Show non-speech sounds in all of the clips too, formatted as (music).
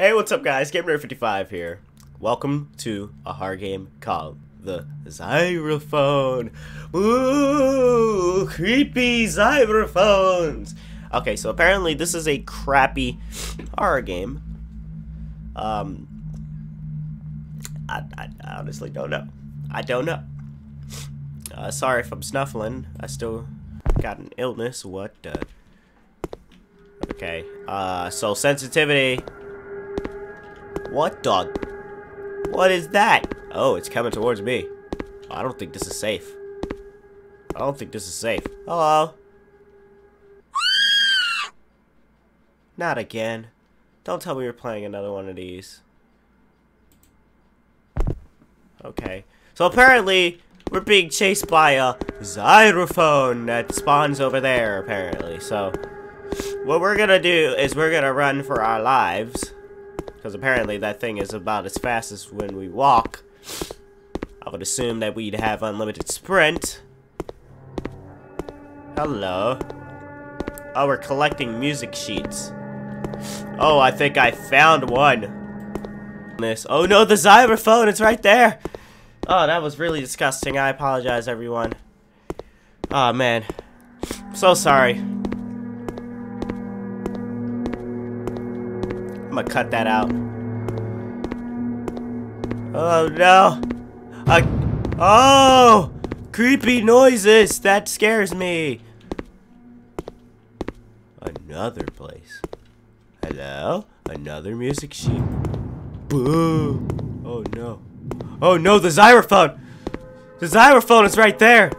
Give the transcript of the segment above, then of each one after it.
Hey, what's up guys? GamerNerd55 here. Welcome to a hard game called the Xylophone. Ooh, creepy xylophones. Okay, so apparently this is a crappy horror game. Um, I, I, I honestly don't know. I don't know. Uh, sorry if I'm snuffling. I still got an illness. What? Uh, okay. Uh, so sensitivity what dog? What is that? Oh, it's coming towards me. I don't think this is safe. I don't think this is safe. Hello? Not again. Don't tell me you're playing another one of these. Okay. So apparently, we're being chased by a xylophone that spawns over there, apparently. So, what we're gonna do is we're gonna run for our lives. Because apparently that thing is about as fast as when we walk. I would assume that we'd have unlimited sprint. Hello. Oh, we're collecting music sheets. Oh, I think I found one. This. Oh no, the xylophone, it's right there. Oh, that was really disgusting. I apologize, everyone. Oh, man. So sorry. I'm gonna cut that out. Oh no! I, oh! Creepy noises! That scares me! Another place. Hello? Another music sheet. Boo! Oh no. Oh no, the xylophone! The xylophone is right there!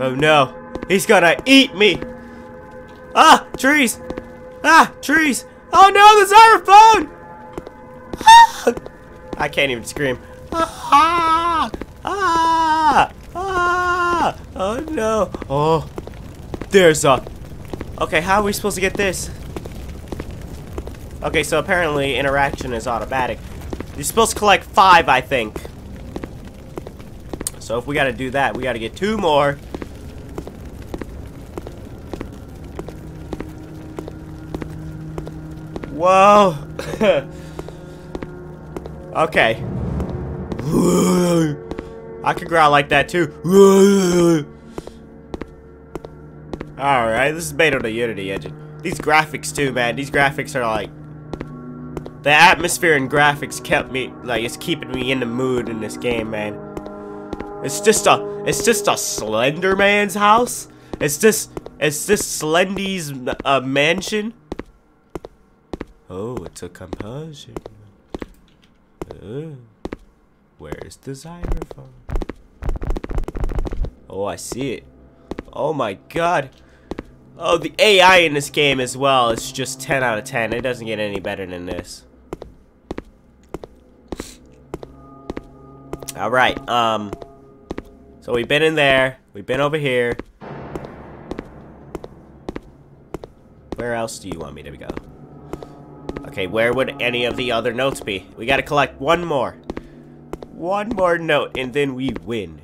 Oh no. He's gonna eat me! Ah! Trees! Ah! Trees! Oh no, the xylophone! Ah! (laughs) I can't even scream. (laughs) Ah! Ah! Ah! Oh no. Oh. There's a... Okay, how are we supposed to get this? Okay, so apparently interaction is automatic. You're supposed to collect five, I think. So if we gotta do that, we gotta get two more. Whoa. (laughs) okay. I can growl like that too. Alright, this is made on the Unity engine. These graphics too, man. These graphics are like... The atmosphere and graphics kept me, like, it's keeping me in the mood in this game, man. It's just a, it's just a Slender Man's house. It's just, it's just Slendy's uh, mansion. Oh, it's a composition. Oh, where's the xylophone? Oh, I see it. Oh my god. Oh, the AI in this game as well is just 10 out of 10. It doesn't get any better than this. Alright, um... So we've been in there. We've been over here. Where else do you want me to go? Okay, where would any of the other notes be? We gotta collect one more. One more note, and then we win.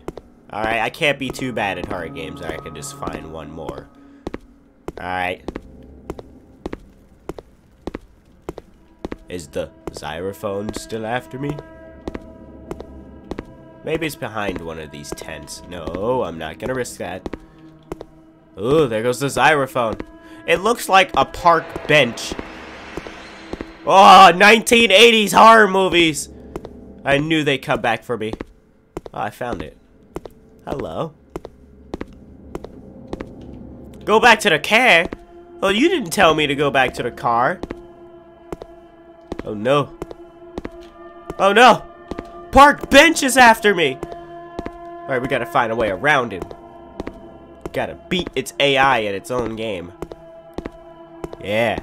Alright, I can't be too bad at horror games. I can just find one more. Alright. Is the xylophone still after me? Maybe it's behind one of these tents. No, I'm not gonna risk that. Oh, there goes the xylophone. It looks like a park bench Oh, 1980s horror movies. I knew they'd come back for me. Oh, I found it. Hello. Go back to the car? Oh, you didn't tell me to go back to the car. Oh, no. Oh, no. Park bench is after me. Alright, we gotta find a way around him. Gotta beat its AI at its own game. Yeah.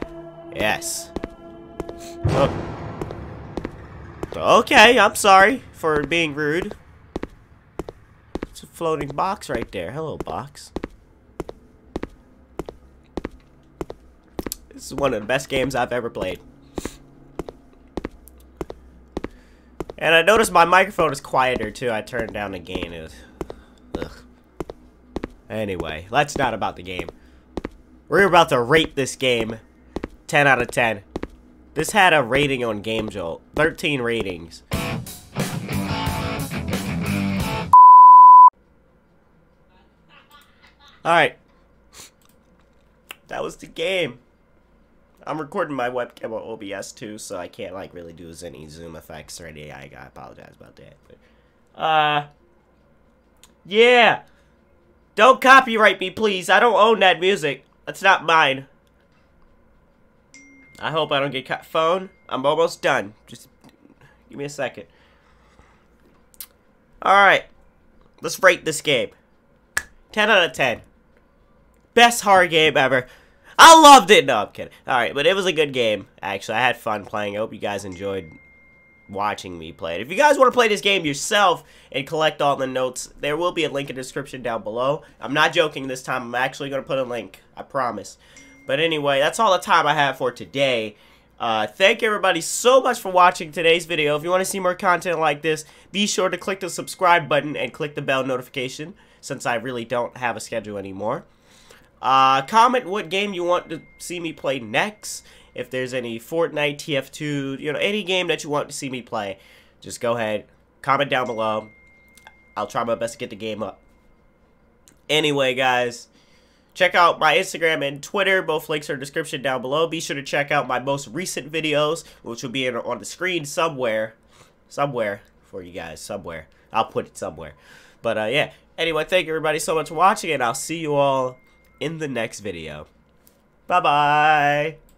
Yes. Oh. Okay, I'm sorry for being rude. It's a floating box right there. Hello, box. This is one of the best games I've ever played. And I noticed my microphone is quieter too. I turned down the gain. It was, ugh. Anyway, that's not about the game. We're about to rate this game 10 out of 10. This had a rating on Game Jolt. 13 ratings. Alright. That was the game. I'm recording my webcam on OBS too, so I can't like really do any zoom effects or any. I, I apologize about that. But, uh, yeah. Don't copyright me, please. I don't own that music. That's not mine. I hope I don't get cut. Phone, I'm almost done. Just give me a second. Alright. Let's rate this game. 10 out of 10. Best horror game ever. I loved it. No, I'm kidding. Alright, but it was a good game. Actually, I had fun playing. I hope you guys enjoyed watching me play it. If you guys want to play this game yourself and collect all the notes, there will be a link in the description down below. I'm not joking this time. I'm actually going to put a link. I promise. But anyway, that's all the time I have for today. Uh, thank everybody so much for watching today's video. If you want to see more content like this, be sure to click the subscribe button and click the bell notification since I really don't have a schedule anymore. Uh, comment what game you want to see me play next. If there's any Fortnite, TF2, you know, any game that you want to see me play, just go ahead, comment down below. I'll try my best to get the game up. Anyway, guys, check out my Instagram and Twitter. Both links are in the description down below. Be sure to check out my most recent videos, which will be on the screen somewhere. Somewhere for you guys. Somewhere. I'll put it somewhere. But, uh, yeah. Anyway, thank you everybody so much for watching, and I'll see you all in the next video. Bye-bye.